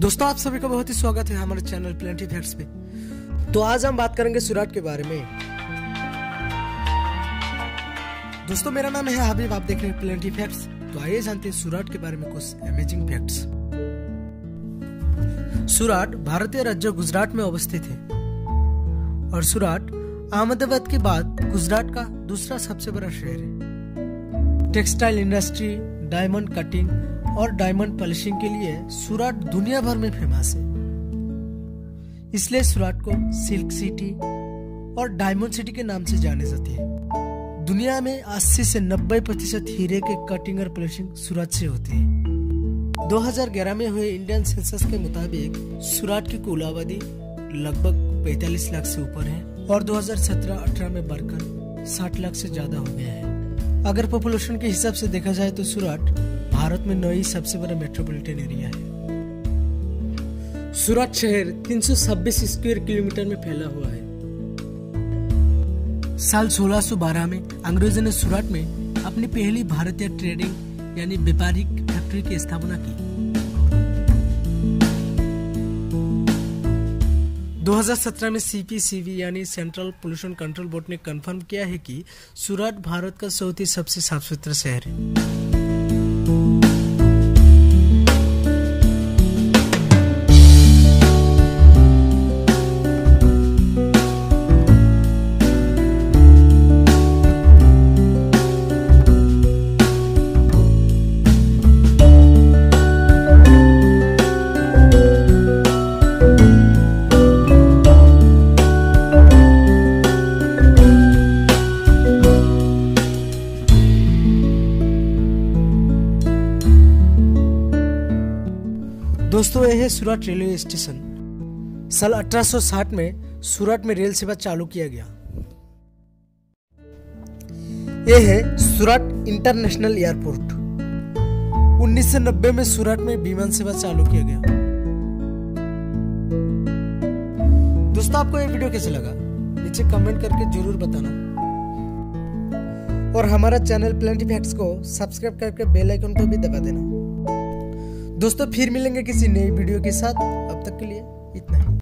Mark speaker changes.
Speaker 1: दोस्तों, आप सभी का बहुत ही स्वागत है हमारे चैनल प्लेंटी फैक्ट्स पे। तो आज हम बात करेंगे सूरत के बारे में। दोस्तों, मेरा नाम है हबीब, आप देख रहे हैं प्लेंटी फैक्ट्स तो आइए जानते हैं सूरत के बारे में कुछ अमेजिंग फैक्ट्स सूरत भारतीय राज्य गुजरात में अवस्थित है। और सूरत अहमदाबाद के बाद गुजरात का दूसरा सबसे बड़ा शहर है। टेक्सटाइल इंडस्ट्री, डायमंड कटिंग और डायमंड पॉलिशिंग के लिए सूरत दुनिया भर में फ़ेमस है। इसलिए सूरत को सिल्क सिटी और डायमंड सिटी के नाम से जाने जाती है। दुनिया में 80 से 90 प्रतिशत हीरे के कटिंग और पॉलिशिंग सूरत से होती है। 2011 में हुए इंडियन सेंसस के मुताबिक सूरत की कुल आबादी लगभग 45 लाख से ऊपर है और 2017-18 में बढ़कर 60 लाख से ज़्यादा हो गया है। अगर पॉपुलेशन के हिसाब से देखा जाए तो सूरत भारत में नई सबसे बड़ा मेट्रोपॉलिटन एरिया है। सूरत शहर 326 स्क्वायर किलोमीटर में फैला हुआ है। साल 1612 में अंग्रेज़ों ने सूरत में अपनी पहली भारतीय ट्रेडिंग यानी व्यापारिक फैक्ट्री की स्थापना की। 2017 में सीपीसीबी यानी सेंट्रल पोल्यूशन कंट्रोल बोर्ड ने कंफर्म किया है कि सूरत भारत का चौथी सबसे साफ़ सुथरा शहर है। दोस्तों, यह है सूरत रेलवे स्टेशन। साल 1860 में सूरत में रेल सेवा चालू किया गया। यह है सूरत इंटरनेशनल एयरपोर्ट। 1990 में सूरत में विमान सेवा चालू किया गया। दोस्तों, आपको ये वीडियो कैसे लगा? नीचे कमेंट करके ज़रूर बताना। और हमारा चैनल प्लेंटी फैक्ट्स को सब्सक्राइब करके बेल आइकन को भी दबा देना। दोस्तों फिर मिलेंगे किसी नई वीडियो के साथ। अब तक के लिए इतना ही।